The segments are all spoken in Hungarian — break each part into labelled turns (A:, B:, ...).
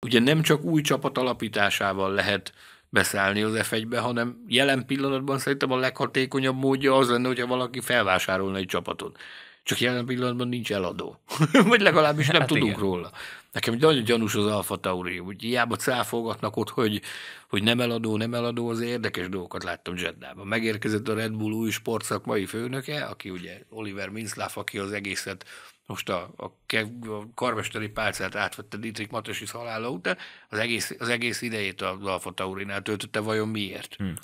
A: ugye nem csak új csapat alapításával lehet beszállni az F1-be, hanem jelen pillanatban szerintem a leghatékonyabb módja az lenne, hogyha valaki felvásárolna egy csapatot. Csak jelen pillanatban nincs eladó. Vagy legalábbis nem hát tudunk igen. róla. Nekem nagyon gyanús az Alfa Tauri, hogy hiába cáfolgatnak ott, hogy, hogy nem eladó, nem eladó, az érdekes dolgokat láttam Jeddában. Megérkezett a Red Bull új sportszakmai főnöke, aki ugye Oliver Minzlaff, aki az egészet most a, a, a karmesteri pálcát átvette Dietrich Matesis halála után, az egész, az egész idejét az Alfa Taurinál töltötte, vajon miért? Hmm.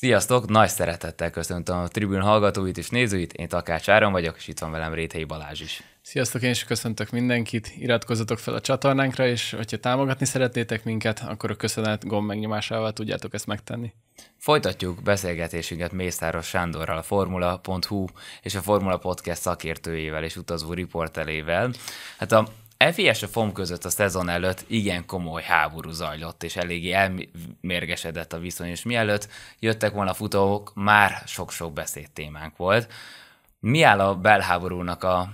B: Sziasztok! Nagy szeretettel köszöntöm a tribün hallgatóit és nézőit, én Takács Áron vagyok, és itt van velem Réthei Balázs is.
C: Sziasztok, én is köszöntök mindenkit, iratkozzatok fel a csatornánkra, és hogyha támogatni szeretnétek minket, akkor a köszönet gomb megnyomásával tudjátok ezt megtenni.
B: Folytatjuk beszélgetésünket Mészáros Sándorral, a Formula.hu és a Formula Podcast szakértőjével és utazó riportelével. Hát a FIS a FOM között a szezon előtt igen komoly háború zajlott, és eléggé elmérgesedett a viszony, és mielőtt jöttek volna futók, már sok-sok beszédtémánk volt. Mi áll a belháborúnak a,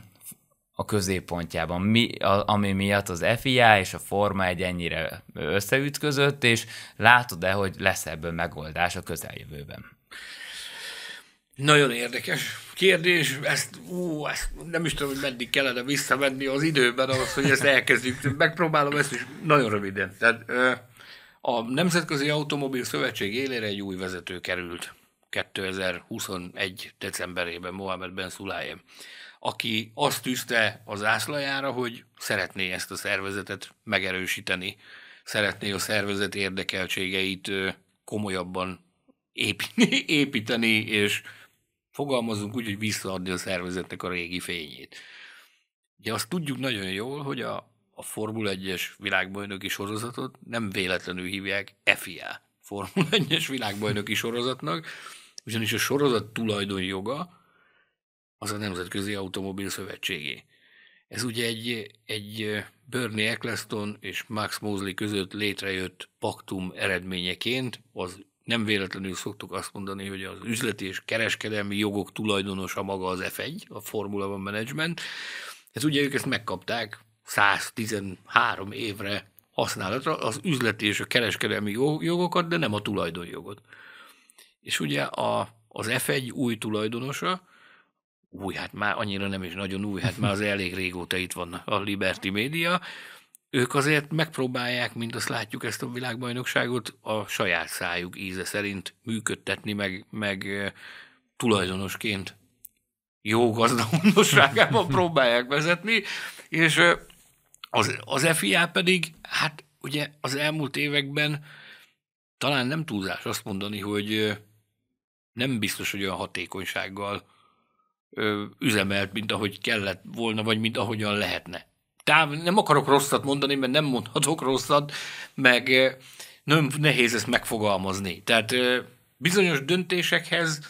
B: a középpontjában, mi, a, ami miatt az FIA és a Forma egy ennyire összeütközött, és látod-e, hogy lesz ebből megoldás a közeljövőben?
A: Nagyon érdekes kérdés, ezt, ú, ezt nem is tudom, hogy meddig kellene visszamenni az időben ahhoz, hogy ezt elkezdjük. Megpróbálom ezt is nagyon röviden. Tehát, a Nemzetközi Automobil Szövetség élére egy új vezető került 2021. decemberében Mohamed Ben Sulayem, aki azt tűzte az ászlajára, hogy szeretné ezt a szervezetet megerősíteni, szeretné a szervezet érdekeltségeit komolyabban építeni, és fogalmazunk úgy, hogy visszaadni a szervezetnek a régi fényét. Ugye azt tudjuk nagyon jól, hogy a, a Formula 1-es világbajnoki sorozatot nem véletlenül hívják FIA Formula 1-es világbajnoki sorozatnak, ugyanis a sorozat tulajdonjoga az a Nemzetközi Automobil Szövetségé. Ez ugye egy, egy Bernie Eccleston és Max Mosley között létrejött paktum eredményeként az nem véletlenül szoktuk azt mondani, hogy az üzleti és kereskedelmi jogok tulajdonosa maga az F1, a Formula One Management. Ez ugye ők ezt megkapták 113 évre használatra, az üzleti és a kereskedelmi jogokat, de nem a tulajdonjogot. És ugye a, az F1 új tulajdonosa, új, hát már annyira nem is nagyon új, hát már az elég régóta itt van a Liberty Media, ők azért megpróbálják, mint azt látjuk ezt a világbajnokságot, a saját szájuk íze szerint működtetni, meg, meg tulajdonosként jó gazdagondosságában próbálják vezetni, és az, az FIA pedig, hát ugye az elmúlt években talán nem túlzás azt mondani, hogy nem biztos, hogy olyan hatékonysággal üzemelt, mint ahogy kellett volna, vagy mint ahogyan lehetne táv, nem akarok rosszat mondani, mert nem mondhatok rosszat, meg nagyon nehéz ezt megfogalmazni. Tehát bizonyos döntésekhez,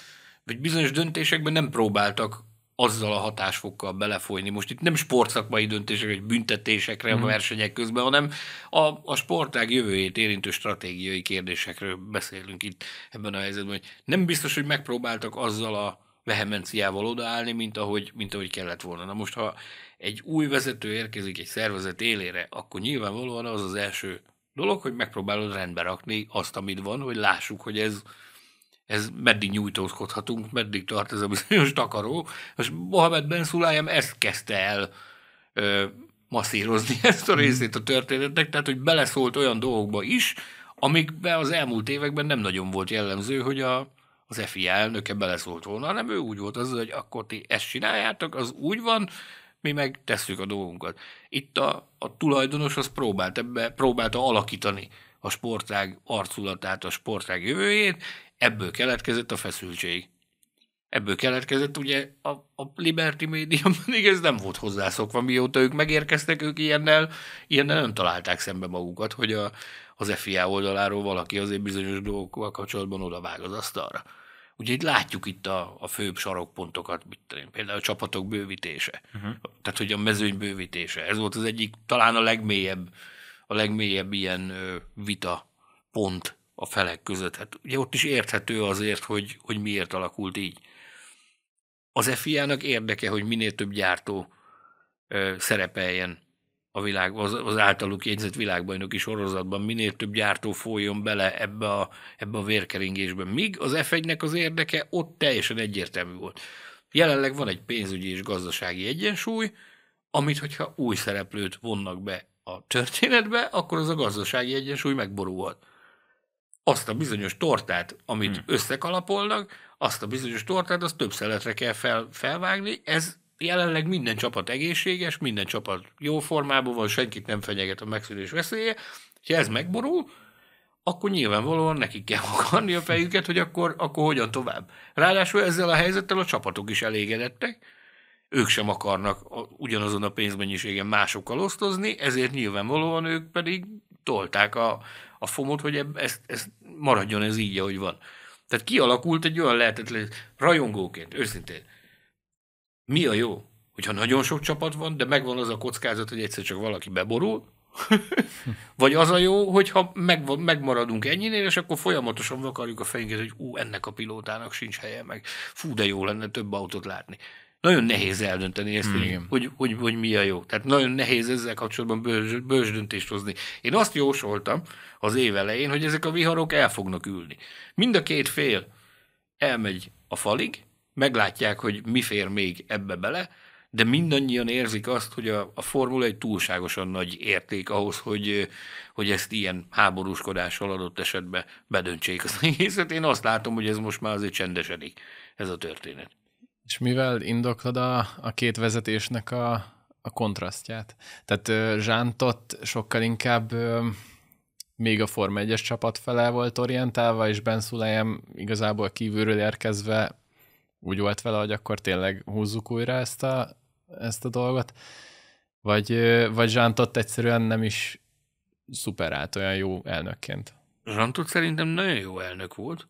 A: vagy bizonyos döntésekben nem próbáltak azzal a hatásfokkal belefolyni. Most itt nem sportszakmai döntések, vagy büntetésekre mm. a mhm. versenyek közben, hanem a, a sportág jövőjét érintő stratégiai kérdésekről beszélünk itt ebben a helyzetben. Hogy nem biztos, hogy megpróbáltak azzal a vehemenciával odaállni, mint ahogy, mint ahogy kellett volna. Na most, ha egy új vezető érkezik egy szervezet élére, akkor nyilvánvalóan az az első dolog, hogy megpróbálod rendbe rakni azt, amit van, hogy lássuk, hogy ez, ez meddig nyújtózkodhatunk, meddig tart ez a bizonyos takaró. Most Mohamed Ben Sulayem ezt kezdte el ö, masszírozni ezt a részét a történetnek, tehát hogy beleszólt olyan dolgokba is, amikben az elmúlt években nem nagyon volt jellemző, hogy a, az FIA elnöke beleszólt volna, hanem ő úgy volt az, hogy akkor ti ezt csináljátok, az úgy van, mi meg tesszük a dolgunkat. Itt a, a tulajdonos az próbált ebbe, próbálta alakítani a sportág arculatát, a sportág jövőjét, ebből keletkezett a feszültség. Ebből keletkezett ugye a, a Liberty Media, még ez nem volt hozzászokva, mióta ők megérkeztek, ők ilyennel, ilyennel nem találták szembe magukat, hogy a, az FIA oldaláról valaki azért bizonyos dolgokkal kapcsolatban odavág az asztalra. Ugye itt látjuk itt a, a főbb sarokpontokat, mit tudom, például a csapatok bővítése, uh-huh. tehát hogy a mezőny bővítése. Ez volt az egyik, talán a legmélyebb, a legmélyebb ilyen ö, vita pont a felek között. Hát ugye ott is érthető azért, hogy, hogy miért alakult így. az FIA-nak érdeke, hogy minél több gyártó ö, szerepeljen a világ, az, az általuk jegyzett világbajnoki sorozatban, minél több gyártó folyjon bele ebbe a, ebbe a vérkeringésbe. Míg az F1-nek az érdeke ott teljesen egyértelmű volt. Jelenleg van egy pénzügyi és gazdasági egyensúly, amit, hogyha új szereplőt vonnak be a történetbe, akkor az a gazdasági egyensúly megborulhat. Azt a bizonyos tortát, amit hmm. összekalapolnak, azt a bizonyos tortát, azt több szeletre kell fel, felvágni. Ez jelenleg minden csapat egészséges, minden csapat jó formában van, senkit nem fenyeget a megszűnés veszélye. Ha ez megborul, akkor nyilvánvalóan nekik kell akarni a fejüket, hogy akkor, akkor hogyan tovább. Ráadásul ezzel a helyzettel a csapatok is elégedettek, ők sem akarnak ugyanazon a pénzmennyiségen másokkal osztozni, ezért nyilvánvalóan ők pedig tolták a, a fomot, hogy ez, ez maradjon ez így, ahogy van. Tehát kialakult egy olyan lehetetlen, rajongóként, őszintén, mi a jó? Hogyha nagyon sok csapat van, de megvan az a kockázat, hogy egyszer csak valaki beborul, vagy az a jó, hogyha meg, megmaradunk ennyinél, és akkor folyamatosan vakarjuk a fejünket, hogy ú, ennek a pilótának sincs helye, meg fú, de jó lenne több autót látni. Nagyon nehéz eldönteni ezt, hogy, hogy, hogy, hogy mi a jó. Tehát nagyon nehéz ezzel kapcsolatban bős, bős döntést hozni. Én azt jósoltam az év elején, hogy ezek a viharok el fognak ülni. Mind a két fél elmegy a falig, meglátják, hogy mi fér még ebbe bele, de mindannyian érzik azt, hogy a, a Formula egy túlságosan nagy érték ahhoz, hogy, hogy ezt ilyen háborúskodással adott esetben bedöntsék az egészet. Én azt látom, hogy ez most már azért csendesedik, ez a történet.
C: És mivel indoklod a, a két vezetésnek a, a kontrasztját? Tehát Zsántot sokkal inkább még a Forma 1-es csapat fele volt orientálva, és Ben Sulayem igazából kívülről érkezve úgy volt vele, hogy akkor tényleg húzzuk újra ezt a, ezt a dolgot, vagy, vagy Zsántott egyszerűen nem is szuperált olyan jó elnökként.
A: Zsántott szerintem nagyon jó elnök volt,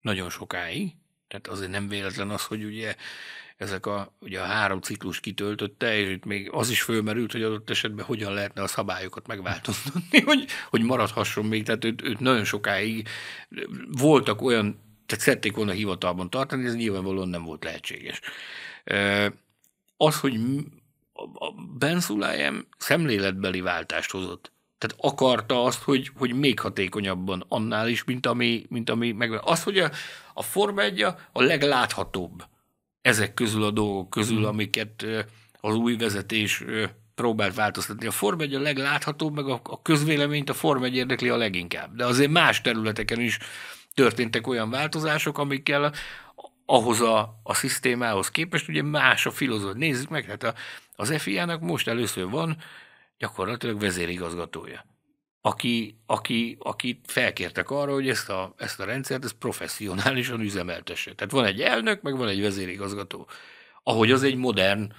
A: nagyon sokáig, tehát azért nem véletlen az, hogy ugye ezek a, ugye a három ciklus kitöltötte, és itt még az is fölmerült, hogy adott esetben hogyan lehetne a szabályokat megváltoztatni, hogy, hogy maradhasson még, tehát őt, őt nagyon sokáig voltak olyan, tehát szerették volna hivatalban tartani, ez nyilvánvalóan nem volt lehetséges. Az, hogy a Ben Sulayem szemléletbeli váltást hozott. Tehát akarta azt, hogy, hogy még hatékonyabban annál is, mint ami, mint ami meg. Az, hogy a, a Forma 1 a legláthatóbb ezek közül a dolgok közül, hmm. amiket az új vezetés próbált változtatni. A Forma 1 a legláthatóbb, meg a, a közvéleményt a Forma 1 érdekli a leginkább. De azért más területeken is történtek olyan változások, amikkel ahhoz a, a szisztémához képest ugye más a filozófia. Nézzük meg, hát a, az FIA-nak most először van gyakorlatilag vezérigazgatója, aki, aki, aki felkértek arra, hogy ezt a, ezt a rendszert ezt professzionálisan üzemeltesse. Tehát van egy elnök, meg van egy vezérigazgató. Ahogy az egy modern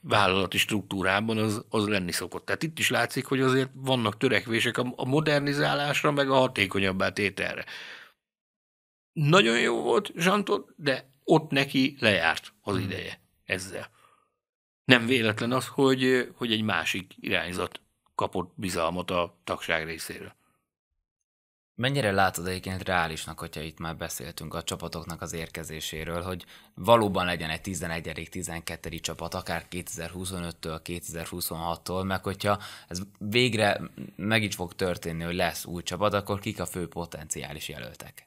A: vállalati struktúrában az, az lenni szokott. Tehát itt is látszik, hogy azért vannak törekvések a, modernizálásra, meg a hatékonyabbá tételre. Nagyon jó volt Zsantot, de ott neki lejárt az hmm. ideje ezzel. Nem véletlen az, hogy, hogy egy másik irányzat kapott bizalmat a tagság részéről.
B: Mennyire látod egyébként reálisnak, hogyha itt már beszéltünk a csapatoknak az érkezéséről, hogy valóban legyen egy 11 12 csapat, akár 2025-től, 2026-tól, meg hogyha ez végre meg is fog történni, hogy lesz új csapat, akkor kik a fő potenciális jelöltek?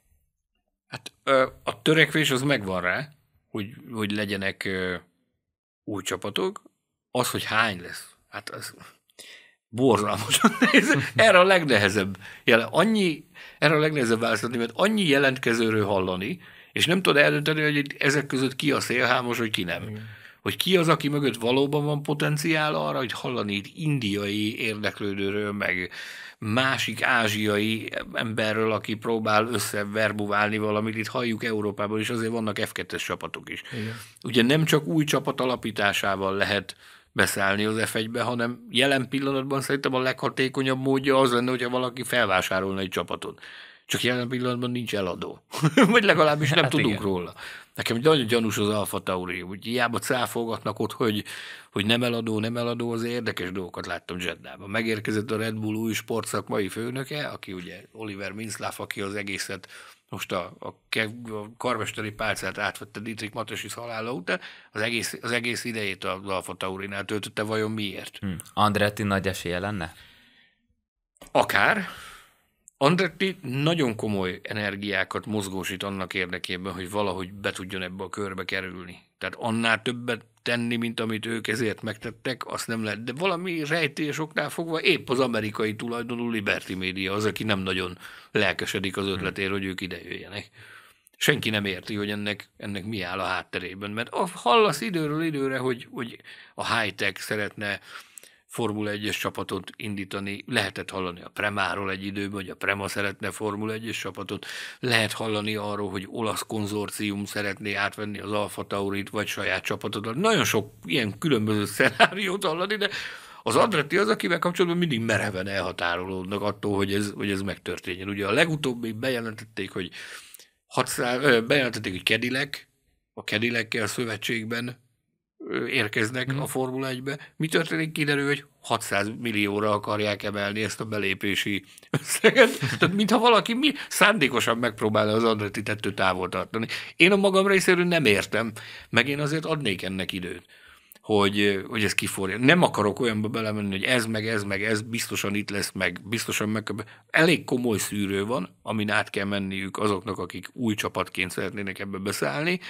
A: Hát a törekvés az megvan rá, hogy, hogy legyenek új csapatok, az, hogy hány lesz, hát az borzalmasan néz. Erre a legnehezebb jelen. Annyi, erre a legnehezebb választani, mert annyi jelentkezőről hallani, és nem tudod eldönteni, hogy ezek között ki a szélhámos, hogy ki nem. Igen. Hogy ki az, aki mögött valóban van potenciál arra, hogy hallani itt indiai érdeklődőről, meg másik ázsiai emberről, aki próbál összeverbuválni valamit, itt halljuk Európában, és azért vannak F2-es csapatok is. Igen. Ugye nem csak új csapat alapításával lehet beszállni az F1-be, hanem jelen pillanatban szerintem a leghatékonyabb módja az lenne, hogyha valaki felvásárolna egy csapatot. Csak jelen pillanatban nincs eladó. Vagy legalábbis nem hát tudunk igen. róla. Nekem nagyon gyanús az Alfa Tauri, hogy hiába cáfolgatnak ott, hogy, hogy nem eladó, nem eladó, az érdekes dolgokat láttam Jeddában. Megérkezett a Red Bull új sportszakmai főnöke, aki ugye Oliver Minzlaff, aki az egészet most a, a, a karmesteri pálcát átvette Dietrich Matesi halála után, az egész, az egész idejét az Alfa Taurinál töltötte, vajon miért?
B: Hm. Andretti nagy esélye lenne?
A: Akár. Andretti nagyon komoly energiákat mozgósít annak érdekében, hogy valahogy be tudjon ebbe a körbe kerülni. Tehát annál többet tenni, mint amit ők ezért megtettek, azt nem lehet. De valami rejtés oknál fogva épp az amerikai tulajdonú Liberty Media az, aki nem nagyon lelkesedik az ötletér, hogy ők ide jöjjenek. Senki nem érti, hogy ennek, ennek mi áll a hátterében, mert hallasz időről időre, hogy, hogy a high-tech szeretne Formula 1-es csapatot indítani. Lehetett hallani a Premáról egy időben, hogy a Prema szeretne Formula 1-es csapatot. Lehet hallani arról, hogy olasz konzorcium szeretné átvenni az Alfa Taurit, vagy saját csapatot. Nagyon sok ilyen különböző szenáriót hallani, de az Andretti az, akivel kapcsolatban mindig mereven elhatárolódnak attól, hogy ez, hogy ez megtörténjen. Ugye a legutóbbi bejelentették, hogy 600, bejelentették, hogy Kedilek, a Kedilekkel szövetségben érkeznek hmm. a Formula 1-be. Mi történik? Kiderül, hogy 600 millióra akarják emelni ezt a belépési összeget. Tehát mintha valaki mi szándékosan megpróbálna az Andretti tettő távol tartani. Én a magam részéről nem értem, meg én azért adnék ennek időt hogy, hogy ez kiforja. Nem akarok olyanba belemenni, hogy ez, meg ez, meg ez biztosan itt lesz, meg biztosan meg... Elég komoly szűrő van, amin át kell menniük azoknak, akik új csapatként szeretnének ebbe beszállni.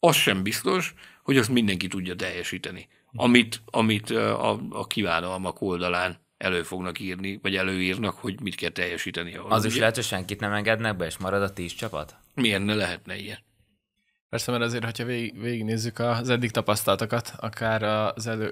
A: Az sem biztos, hogy azt mindenki tudja teljesíteni. Amit, amit a, a kívánalmak oldalán elő fognak írni, vagy előírnak, hogy mit kell teljesíteni.
B: Ahhoz, az ugye? is lehet, hogy senkit nem engednek be, és marad a tíz csapat?
A: Miért ne lehetne ilyen?
C: Persze, mert azért, hogyha vég, végignézzük az eddig tapasztalatokat, akár az, elő,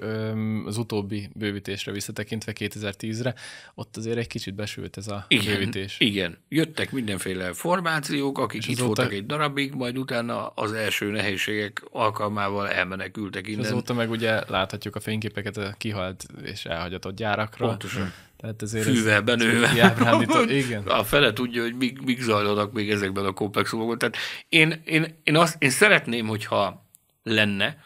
C: az utóbbi bővítésre visszatekintve 2010-re, ott azért egy kicsit besült ez a
A: igen,
C: bővítés.
A: Igen, jöttek mindenféle formációk, akik és itt azóta... voltak egy darabig, majd utána az első nehézségek alkalmával elmenekültek innen. És
C: azóta meg ugye láthatjuk a fényképeket a kihalt és elhagyatott gyárakról.
A: Pontosan. Tehát ezért Fűvel benőve. igen. A fele tudja, hogy mik, mik zajlanak még ezekben a komplexumokban. Tehát én, én, én, azt, én szeretném, hogyha lenne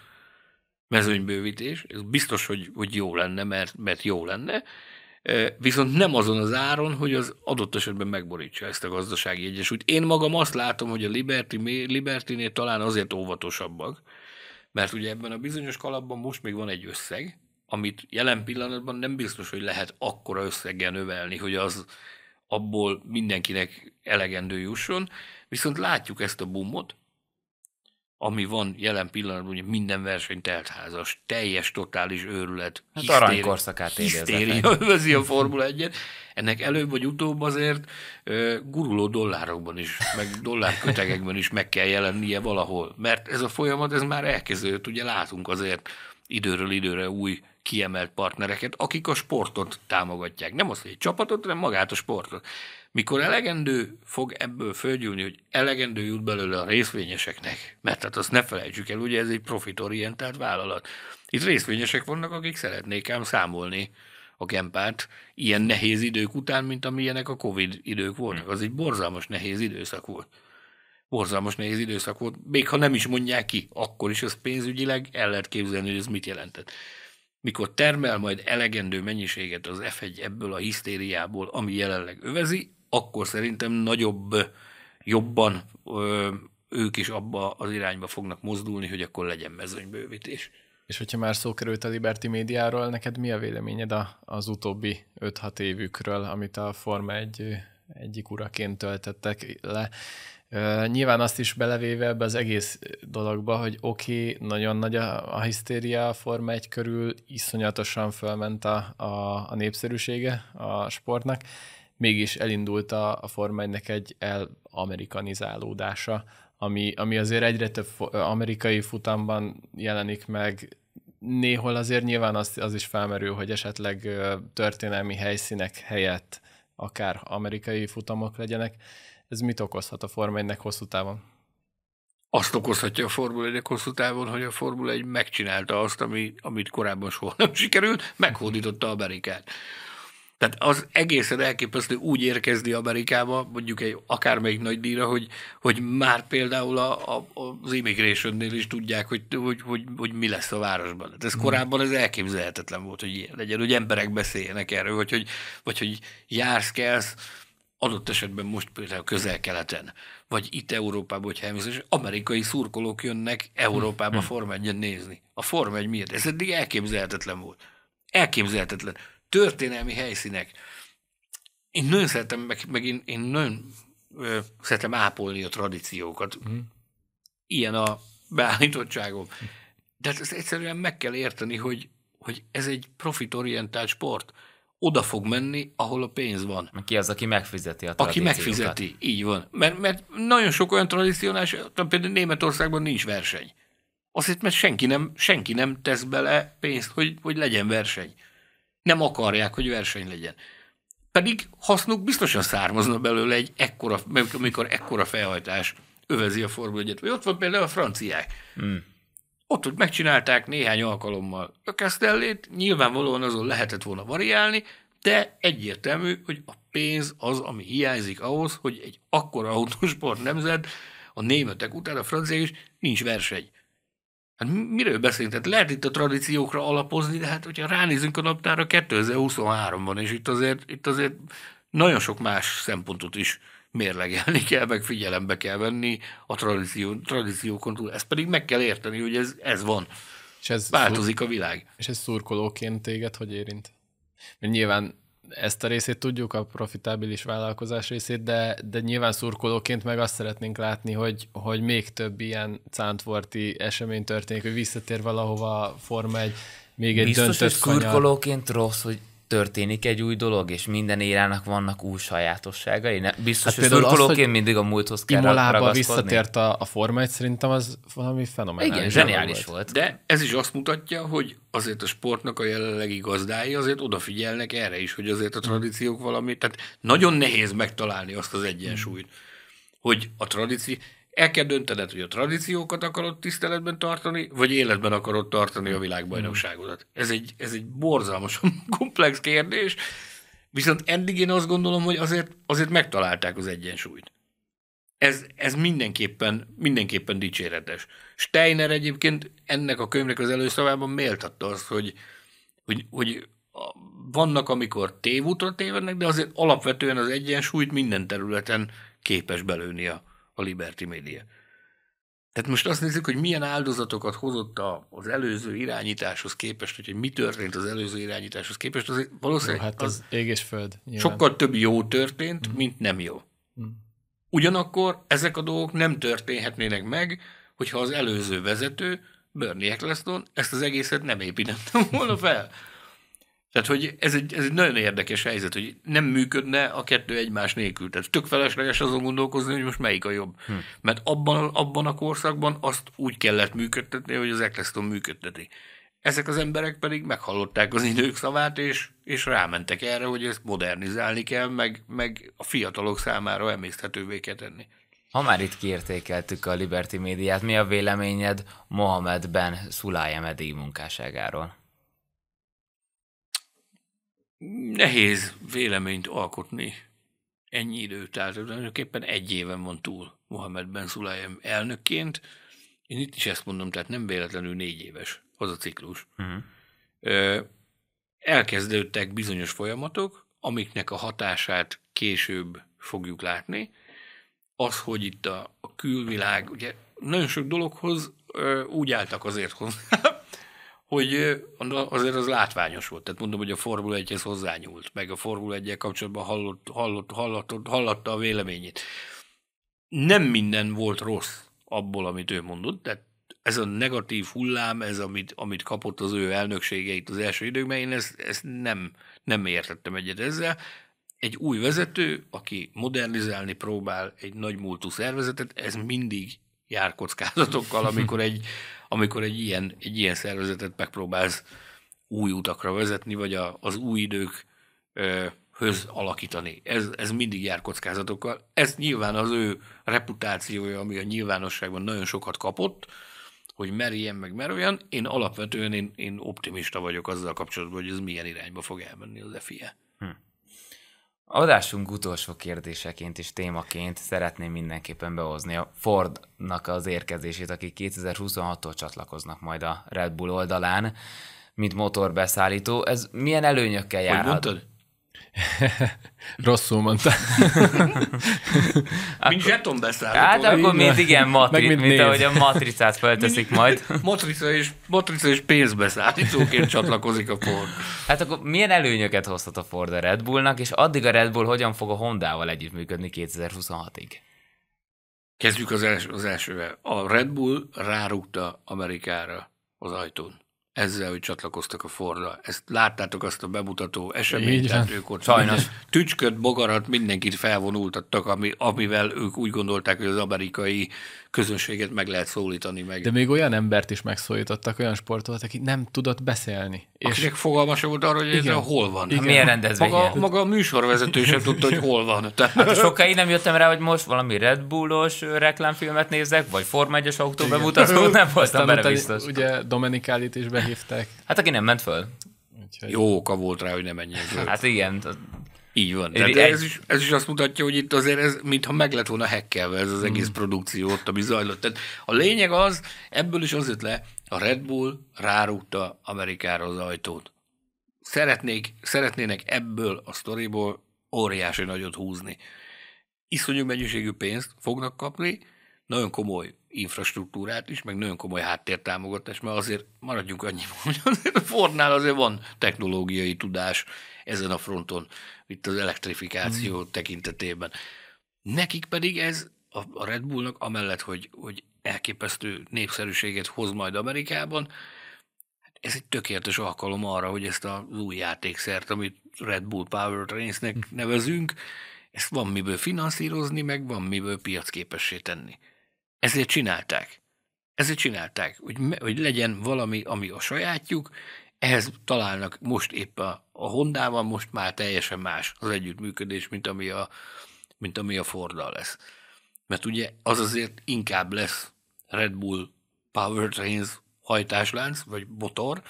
A: mezőnybővítés, ez biztos, hogy, hogy jó lenne, mert, mert jó lenne, viszont nem azon az áron, hogy az adott esetben megborítsa ezt a gazdasági egyesült. Én magam azt látom, hogy a Liberty, Liberty-nél talán azért óvatosabbak, mert ugye ebben a bizonyos kalapban most még van egy összeg, amit jelen pillanatban nem biztos, hogy lehet akkora összeggel növelni, hogy az abból mindenkinek elegendő jusson, viszont látjuk ezt a bumot, ami van jelen pillanatban, hogy minden verseny teltházas, teljes, totális őrület.
B: Hát aranykorszakát
A: hisztéria övezi a Formula 1 Ennek előbb vagy utóbb azért uh, guruló dollárokban is, meg dollárkötegekben is meg kell jelennie valahol. Mert ez a folyamat, ez már elkezdődött, ugye látunk azért időről időre új kiemelt partnereket, akik a sportot támogatják. Nem az, hogy egy csapatot, hanem magát a sportot. Mikor elegendő fog ebből fölgyűlni, hogy elegendő jut belőle a részvényeseknek, mert hát azt ne felejtsük el, ugye ez egy profitorientált vállalat. Itt részvényesek vannak, akik szeretnék ám számolni a kempát ilyen nehéz idők után, mint amilyenek a Covid idők voltak. Az egy borzalmas nehéz időszak volt. Borzalmas nehéz időszak volt, még ha nem is mondják ki, akkor is az pénzügyileg el lehet képzelni, hogy ez mit jelentett mikor termel majd elegendő mennyiséget az F1 ebből a hisztériából, ami jelenleg övezi, akkor szerintem nagyobb, jobban ö, ők is abba az irányba fognak mozdulni, hogy akkor legyen mezőnybővítés.
C: És hogyha már szó került a Liberty médiáról, neked mi a véleményed a, az utóbbi 5-6 évükről, amit a Forma egy egyik uraként töltettek le? Nyilván azt is belevéve ebbe az egész dologba, hogy oké, okay, nagyon nagy a, a hisztéria a Forma 1 körül, iszonyatosan fölment a, a, a népszerűsége a sportnak, mégis elindult a, a Forma 1 egy el-amerikanizálódása, ami, ami azért egyre több amerikai futamban jelenik meg, néhol azért nyilván az, az is felmerül, hogy esetleg történelmi helyszínek helyett akár amerikai futamok legyenek, ez mit okozhat a Forma 1 hosszú távon?
A: Azt okozhatja a Formula 1 hosszú távon, hogy a Formula 1 megcsinálta azt, ami, amit korábban soha nem sikerült, meghódította Amerikát. Tehát az egészen elképesztő úgy érkezni Amerikába, mondjuk egy akármelyik nagy díjra, hogy, hogy már például a, a, az immigration is tudják, hogy, hogy, hogy, hogy, mi lesz a városban. Tehát ez hmm. korábban ez elképzelhetetlen volt, hogy ilyen legyen, hogy emberek beszéljenek erről, vagy hogy, vagy hogy jársz, kelsz, adott esetben most például közel-keleten, vagy itt Európában, hogyha elmész, és amerikai szurkolók jönnek Európába hmm. Forma 1 nézni. A Forma 1 miért? Ez eddig elképzelhetetlen volt. Elképzelhetetlen. Történelmi helyszínek. Én nagyon szeretem, meg, meg én, én nagyon ö, szeretem ápolni a tradíciókat. Hmm. Ilyen a beállítottságom. De hát ezt egyszerűen meg kell érteni, hogy, hogy ez egy profitorientált sport oda fog menni, ahol a pénz van.
B: Ki az, aki megfizeti a
A: Aki megfizeti, így van. Mert, mert nagyon sok olyan tradicionális, például Németországban nincs verseny. Azért, mert senki nem, senki nem tesz bele pénzt, hogy, hogy legyen verseny. Nem akarják, hogy verseny legyen. Pedig hasznuk biztosan származna belőle egy ekkora, amikor ekkora felhajtás övezi a Formula 1 Vagy ott van például a franciák. Hmm. Ott, hogy megcsinálták néhány alkalommal a Castellét, nyilvánvalóan azon lehetett volna variálni, de egyértelmű, hogy a pénz az, ami hiányzik ahhoz, hogy egy akkora autósport nemzet, a németek után a francia is nincs verseny. Hát miről beszélünk? Tehát lehet itt a tradíciókra alapozni, de hát hogyha ránézünk a naptára, 2023 van, és itt azért, itt azért nagyon sok más szempontot is mérlegelni kell, meg figyelembe kell venni a tradíció, tradíciókon túl. Ezt pedig meg kell érteni, hogy ez, ez van. És ez Változik a világ.
C: És ez szurkolóként téged hogy érint? Mert nyilván ezt a részét tudjuk, a profitábilis vállalkozás részét, de, de nyilván szurkolóként meg azt szeretnénk látni, hogy, hogy még több ilyen cántvorti esemény történik, hogy visszatér valahova Forma egy még egy
B: Biztos,
C: döntött
B: hogy szurkolóként rossz, hogy történik egy új dolog, és minden érának vannak új sajátosságai. Ne, biztos, hát hogy szurkolóként mindig a múlthoz kell Imolába
C: visszatért a, a Forma 1, szerintem az valami fenomenális.
B: Igen, zseniális volt. volt.
A: De ez is azt mutatja, hogy azért a sportnak a jelenlegi gazdái azért odafigyelnek erre is, hogy azért a tradíciók valami, tehát nagyon nehéz megtalálni azt az egyensúlyt, hogy a tradíció, el kell döntened, hogy a tradíciókat akarod tiszteletben tartani, vagy életben akarod tartani a világbajnokságodat. Ez egy, ez egy borzalmasan komplex kérdés, viszont eddig én azt gondolom, hogy azért, azért megtalálták az egyensúlyt. Ez, ez mindenképpen, mindenképpen dicséretes. Steiner egyébként ennek a könyvnek az előszavában méltatta azt, hogy, hogy, hogy vannak, amikor tévútra tévednek, de azért alapvetően az egyensúlyt minden területen képes belőni a, a Liberty Media. Tehát most azt nézzük, hogy milyen áldozatokat hozott az előző irányításhoz képest, hogy mi történt az előző irányításhoz képest, azért valószínűleg
C: jó, hát az, az ég és föld.
A: Nyilván. Sokkal több jó történt, mm. mint nem jó. Mm. Ugyanakkor ezek a dolgok nem történhetnének meg, hogyha az előző vezető, Bernie Eccleston ezt az egészet nem építette volna fel. Tehát, hogy ez egy, ez egy nagyon érdekes helyzet, hogy nem működne a kettő egymás nélkül. Tehát tök felesleges azon gondolkozni, hogy most melyik a jobb. Hm. Mert abban, abban a korszakban azt úgy kellett működtetni, hogy az Eccleston működteti. Ezek az emberek pedig meghallották az idők szavát, és, és rámentek erre, hogy ezt modernizálni kell, meg, meg a fiatalok számára emészthetővé kell tenni.
B: Ha már itt kiértékeltük a Liberty médiát, mi a véleményed Mohamed Ben Sulayem eddigi munkásságáról?
A: Nehéz véleményt alkotni ennyi idő, tehát tulajdonképpen egy éven van túl Mohamed Ben Sulayem elnökként. Én itt is ezt mondom, tehát nem véletlenül négy éves az a ciklus. Uh-huh. Elkezdődtek bizonyos folyamatok, amiknek a hatását később fogjuk látni. Az, hogy itt a, a külvilág, ugye nagyon sok dologhoz úgy álltak azért hozzá, hogy azért az látványos volt. Tehát mondom, hogy a Formula 1-hez hozzányúlt, meg a Formula 1 kapcsolatban hallott, hallott, hallott, hallatta a véleményét. Nem minden volt rossz abból, amit ő mondott, tehát ez a negatív hullám, ez amit, amit kapott az ő elnökségeit az első időkben, én ezt, ezt nem, nem értettem egyet ezzel. Egy új vezető, aki modernizálni próbál egy nagy múltú szervezetet, ez mindig jár kockázatokkal, amikor egy, amikor egy ilyen, egy ilyen szervezetet megpróbálsz új utakra vezetni, vagy a, az új idők ö, höz alakítani. Ez, ez mindig jár kockázatokkal. Ez nyilván az ő reputációja, ami a nyilvánosságban nagyon sokat kapott, hogy mer ilyen, meg mer olyan. Én alapvetően én, én optimista vagyok azzal kapcsolatban, hogy ez milyen irányba fog elmenni az FIA.
B: Adásunk utolsó kérdéseként és témaként szeretném mindenképpen behozni a Fordnak az érkezését, akik 2026-tól csatlakoznak majd a Red Bull oldalán, mint motorbeszállító. Ez milyen előnyökkel járhat?
A: Hogy?
C: Rosszul mondta.
A: Mint zseton beszállító.
B: Hát akkor mint igen, matri,
C: Meg mint
B: mint, ahogy a matricát felteszik majd.
A: Motrica és, motrica és pénzbeszállítóként csatlakozik a Ford.
B: Hát akkor milyen előnyöket hozhat a Ford a Red Bullnak, és addig a Red Bull hogyan fog a Hondával együttműködni 2026-ig?
A: Kezdjük az, els, az elsővel. A Red Bull rárúgta Amerikára az ajtón. Ezzel, hogy csatlakoztak a Fordra. Ezt láttátok azt a bemutató eseményt, tehát ők ott
B: Sajnos.
A: tücsköt, bogarat, mindenkit felvonultattak, ami, amivel ők úgy gondolták, hogy az amerikai közönséget meg lehet szólítani meg.
C: De még olyan embert is megszólítottak, olyan sportolt, aki nem tudott beszélni. És
A: Akinek fogalma sem volt arra, hogy ez hol van.
B: Igen. Milyen rendezvényen?
A: Maga, maga a műsorvezető sem tudta, hogy hol van. Tehát,
B: Hát sokáig nem jöttem rá, hogy most valami Red Bullos reklámfilmet nézzek, vagy Forma 1-es autó bemutató, nem voltam
C: utána
B: biztos.
C: ugye Dominikálit is behívták.
B: Hát aki nem ment föl.
C: Úgyhogy
A: jó oka volt rá, hogy ne menjen föl.
B: Hát igen,
A: Így van. Tehát ez, is, ez is azt mutatja, hogy itt azért ez, mintha meg lett volna hekkelve ez az egész produkció ott, ami zajlott. Tehát a lényeg az, ebből is az jött le, a Red Bull rárúgta Amerikára az ajtót. Szeretnék, szeretnének ebből a sztoriból óriási nagyot húzni. Iszonyú mennyiségű pénzt fognak kapni, nagyon komoly infrastruktúrát is, meg nagyon komoly háttértámogatást, mert azért maradjunk annyi, hogy azért a Fordnál azért van technológiai tudás ezen a fronton, itt az elektrifikáció mm. tekintetében. Nekik pedig ez a, Red Bullnak amellett, hogy, hogy elképesztő népszerűséget hoz majd Amerikában, hát ez egy tökéletes alkalom arra, hogy ezt az új játékszert, amit Red Bull Power Trainsnek nevezünk, ezt van miből finanszírozni, meg van miből piacképessé tenni. Ezért csinálták. Ezért csinálták, hogy, hogy legyen valami, ami a sajátjuk, ehhez találnak most épp a, a Hondával, most már teljesen más az együttműködés, mint ami a, mint ami a Forddal lesz. Mert ugye az azért inkább lesz Red Bull Powertrains hajtáslánc, vagy motor,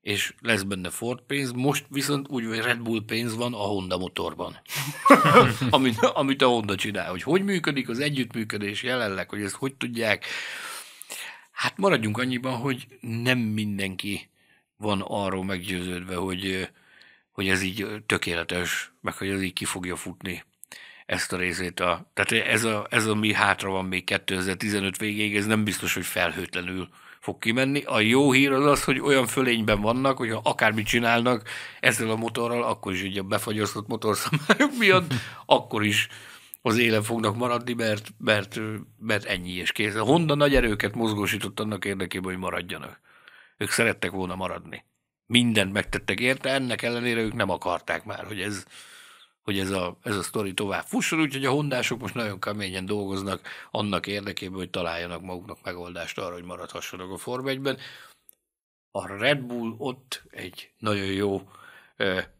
A: és lesz benne Ford pénz, most viszont úgy, hogy Red Bull pénz van a Honda motorban, amit, amit a Honda csinál. Hogy hogy működik az együttműködés jelenleg, hogy ezt hogy tudják. Hát maradjunk annyiban, hogy nem mindenki van arról meggyőződve, hogy, hogy ez így tökéletes, meg hogy ez így ki fogja futni ezt a részét. A, tehát ez, a, ez, ami hátra van még 2015 végéig, ez nem biztos, hogy felhőtlenül fog kimenni. A jó hír az az, hogy olyan fölényben vannak, hogy ha akármit csinálnak ezzel a motorral, akkor is ugye a befagyasztott motorszámályok miatt, akkor is az élen fognak maradni, mert, mert, mert ennyi és kész. A Honda nagy erőket mozgósított annak érdekében, hogy maradjanak. Ők szerettek volna maradni. Mindent megtettek érte, ennek ellenére ők nem akarták már, hogy ez, hogy ez a, ez a sztori tovább fusson, úgyhogy a hondások most nagyon keményen dolgoznak annak érdekében, hogy találjanak maguknak megoldást arra, hogy maradhassanak a Form 1-ben. A Red Bull ott egy nagyon jó,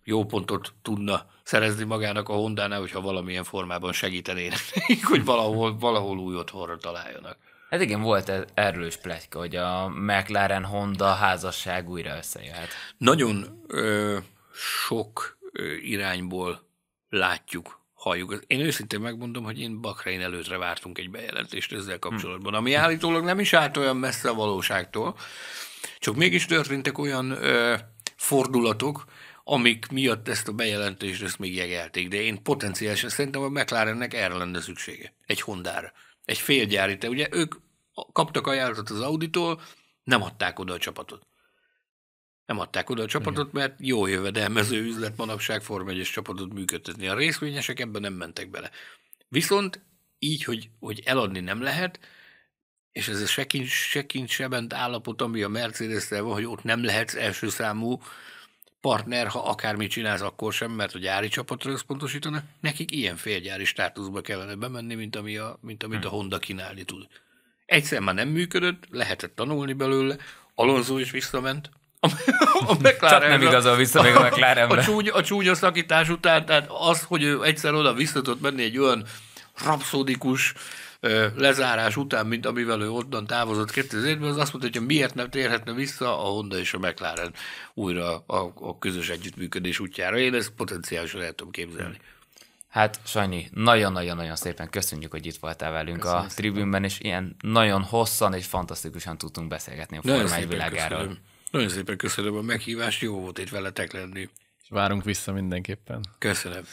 A: jó pontot tudna szerezni magának a Hondánál, hogyha valamilyen formában segítenének nekik, hogy valahol, valahol új otthonra találjanak.
B: Hát igen, volt e- erről is pletyka, hogy a McLaren-Honda házasság újra összejöhet.
A: Nagyon ö, sok ö, irányból látjuk, halljuk. Én őszintén megmondom, hogy én Bakrein előtre vártunk egy bejelentést ezzel kapcsolatban, ami állítólag nem is állt olyan messze a valóságtól, csak mégis történtek olyan ö, fordulatok, amik miatt ezt a bejelentést ezt még jegelték, de én potenciálisan szerintem a McLarennek erre lenne szüksége, egy Hondára, egy félgyári, te ugye ők kaptak ajánlatot az Auditól, nem adták oda a csapatot. Nem adták oda a csapatot, mert jó jövedelmező üzlet manapság Form 1 csapatot működtetni. A részvényesek ebben nem mentek bele. Viszont így, hogy, hogy eladni nem lehet, és ez a sekincs, sekincs sebent állapot, ami a mercedes van, hogy ott nem lehetsz első számú partner, ha akármit csinálsz, akkor sem, mert a gyári csapatra összpontosítanak, nekik ilyen félgyári státuszba kellene bemenni, mint, ami a, mint amit a Honda kínálni tud. Egyszer már nem működött, lehetett tanulni belőle, Alonso is visszament, a, a
B: Csak nem igazol vissza még a
A: a,
B: McLarenbe.
A: csúnya, a csúnya szakítás után, tehát az, hogy ő egyszer oda vissza tudott menni egy olyan rapszódikus lezárás után, mint amivel ő onnan távozott 2007-ben, az azt mondta, hogy miért nem térhetne vissza a Honda és a McLaren újra a, a közös együttműködés útjára. Én ezt potenciálisan el tudom képzelni.
B: Hát, Sanyi, nagyon-nagyon-nagyon szépen köszönjük, hogy itt voltál velünk a tribünben, és ilyen nagyon hosszan és fantasztikusan tudtunk beszélgetni a Forma 1
A: szépen
B: világáról.
A: köszönöm. Nagyon szépen köszönöm a meghívást, jó volt itt veletek lenni.
C: És várunk vissza mindenképpen.
A: Köszönöm.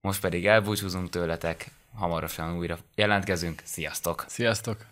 B: Most pedig elbúcsúzunk tőletek, hamarosan újra jelentkezünk. Sziasztok!
C: Sziasztok!